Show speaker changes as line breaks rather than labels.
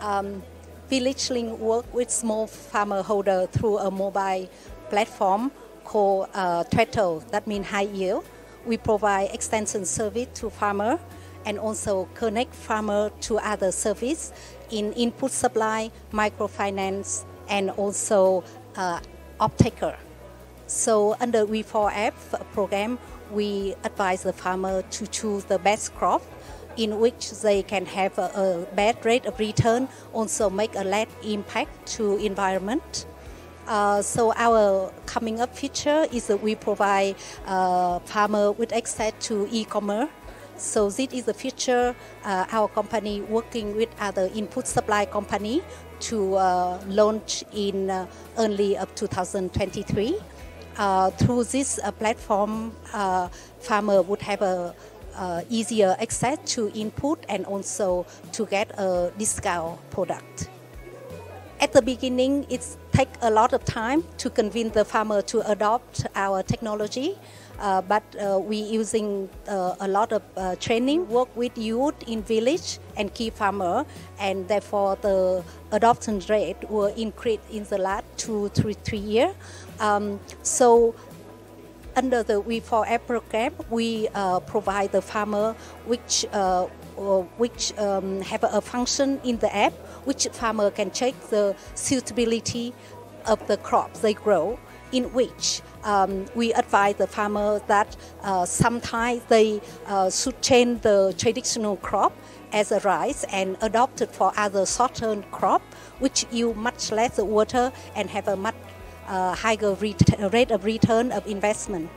Um, Village Link work with small farmer holder through a mobile platform called uh, Htwet Toe, that means high yield. We provide extension service to farmer and also connect farmer to other service in input supply, microfinance, and also uh, off-taker. So under We4F program, we advise the farmer to choose the best crop in which they can have a, a bad rate of return, also make a less impact to environment. Uh, so our coming up feature is that we provide uh, farmer with access to e-commerce. So this is the future uh, our company working with other input supply company to uh, launch in uh, early of 2023. Uh, through this uh, platform, farmer would have a uh, easier access to input and also to get a discount product. At the beginning, it takes a lot of time to convince the farmer to adopt our technology. Uh, but uh, we using uh, a lot of uh, training, work with youth in village and key farmer, and therefore the adoption rate will increase in the last two, three, three years. Um, so under the We4F program, we uh, provide the farmer which uh, which um, have a function in the app, which farmer can check the suitability of the crops they grow, in which um, we advise the farmer that uh, sometimes they uh, should change the traditional crop as a rice and adopt it for other southern crop, which use much less water and have a much Uh, higher rate of return of investment.